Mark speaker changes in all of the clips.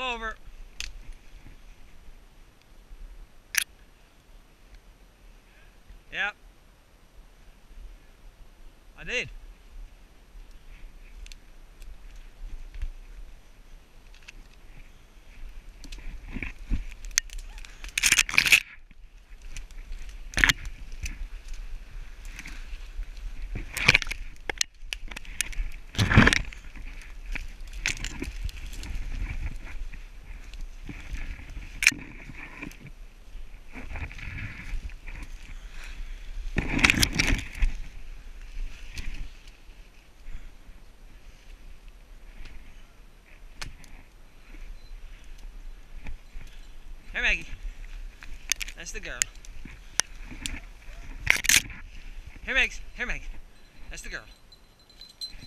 Speaker 1: All over. Yep. I did. Maggie. That's the girl. Here, Megs. Here, Meg. That's the girl.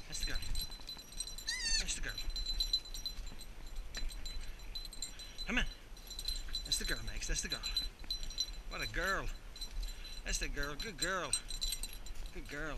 Speaker 1: That's the girl. That's the girl. Come on. That's the girl, Megs. That's the girl. What a girl. That's the girl. Good girl. Good girl.